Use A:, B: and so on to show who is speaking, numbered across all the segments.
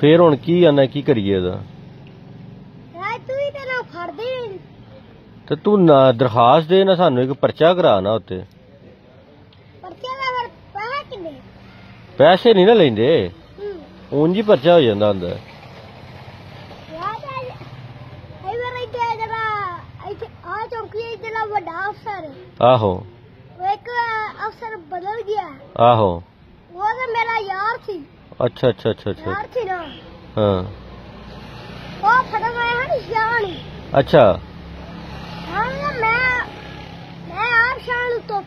A: ਫੇਰ ਹੁਣ ਕੀ ਆਨਾ ਕੀ ਕਰੀਏ ਇਹਦਾ
B: ਯਾਰ ਤੂੰ ਹੀ ਤੈਨੂੰ ਫੜਦੀ
A: ਤੇ ਤੂੰ ਦਰਖਾਸਤ ਦੇ ਨਾ ਸਾਨੂੰ ਇੱਕ ਪਰਚਾ ਕਰਾ ਨਾ ਉੱਤੇ
B: ਪੈਸੇ ਕਿੰਨੇ
A: ਪੈਸੇ ਨਹੀਂ ਨਾ ਲੈਂਦੇ
B: ਹੂੰ
A: ਉਂਝ ਹੀ ਪਰਚਾ ਹੋ ਜਾਂਦਾ ਹੁੰਦਾ
B: ਰਾਜ ਇਹ ਵਾਰ ਇੱਥੇ ਜਿਹੜਾ ਇੱਥੇ ਆ ਚੌਂਕੀ ਹੈ ਜਿਹੜਾ ਵੱਡਾ ਅਫਸਰ ਹੈ।
A: ਆਹੋ
B: ਉਹ ਇੱਕ ਅਫਸਰ ਬਦਲ ਗਿਆ
A: ਆਹੋ
B: ਉਹ ਤਾਂ ਮੇਰਾ ਯਾਰ ਸੀ
A: ਅੱਛਾ ਅੱਛਾ ਅੱਛਾ ਅੱਛਾ
B: ਯਾਰ ਸੀ ਨਾ
A: ਹਾਂ
B: ਉਹ ਫੜਨ ਆਇਆ ਹਨ ਸ਼ਾਨ
A: ਅੱਛਾ
B: ਹਾਂ ਮੈਂ ਮੈਂ ਆਪ ਸ਼ਾਨ ਨੂੰ ਤੋਂ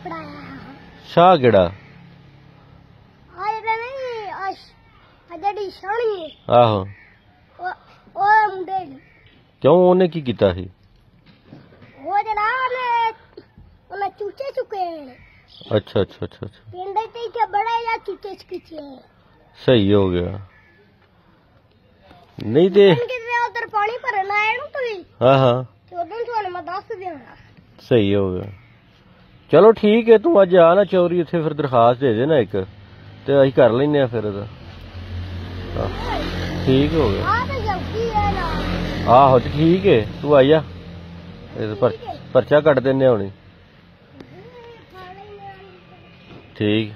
B: ਪੜਾਇਆ ਹਾਂ
A: ਸ਼ਾਹ ਕਿਹੜਾ
B: ਆ ਜਿਹੜਾ ਨਹੀਂ ਆ ਸ਼- ਆ ਜਿਹੜੀ ਸ਼ਾਨੀ ਹੈ
A: ਆਹੋ
B: ਉਹ ਉਹ ਮੁੰਡੇ ਨੇ
A: ਕਿਉਂ ਉਹਨੇ ਕੀ ਕੀਤਾ ਸੀ
B: ਉਹ ਜਿਹੜਾ ਉਹਨੇ ਉਹਨੇ ਚੂਚੇ ਚੁੱਕੇ ਨੇ
A: ਅੱਛਾ ਅੱਛਾ ਅੱਛਾ ਅੱਛਾ
B: ਪਿੰਡ ਤੇ ਇੱਥੇ ਬੜਾ ਜਿਹਾ ਚੂਚੇ ਚੁੱਕੇ
A: ਸਹੀ ਹੋ ਗਿਆ ਨਹੀਂ ਤੇ
B: ਕਿਤੇ ਉਧਰ ਪਾਣੀ ਭਰਨ ਆਏ ਨੂੰ ਤੁਸੀਂ
A: ਹਾਂ ਹਾਂ
B: ਤੇ ਉਦੋਂ ਤੁਹਾਨੂੰ ਮੈਂ ਦੱਸ ਦੇਣਾ
A: ਸਹੀ ਹੋ ਗਿਆ ਚਲੋ ਠੀਕ ਹੈ ਤੂੰ ਅੱਜ ਆ ਨਾ ਚੌਰੀ ਇੱਥੇ ਫਿਰ ਦਰਖਾਸਤ ਦੇ ਦੇ ਨਾ ਇੱਕ। ਤੇ ਅਸੀਂ ਕਰ ਲੈਨੇ ਆ ਫਿਰ ਇਹਦਾ। ਠੀਕ ਹੋ ਗਿਆ। ਆਹੋ ਤੇ ਠੀਕ ਹੈ ਤੂੰ ਆ। ਜਾ ਇਹ ਪਰ ਪਰਚਾ ਕੱਟ ਦਿੰਨੇ ਹੁਣੀ। ਠੀਕ।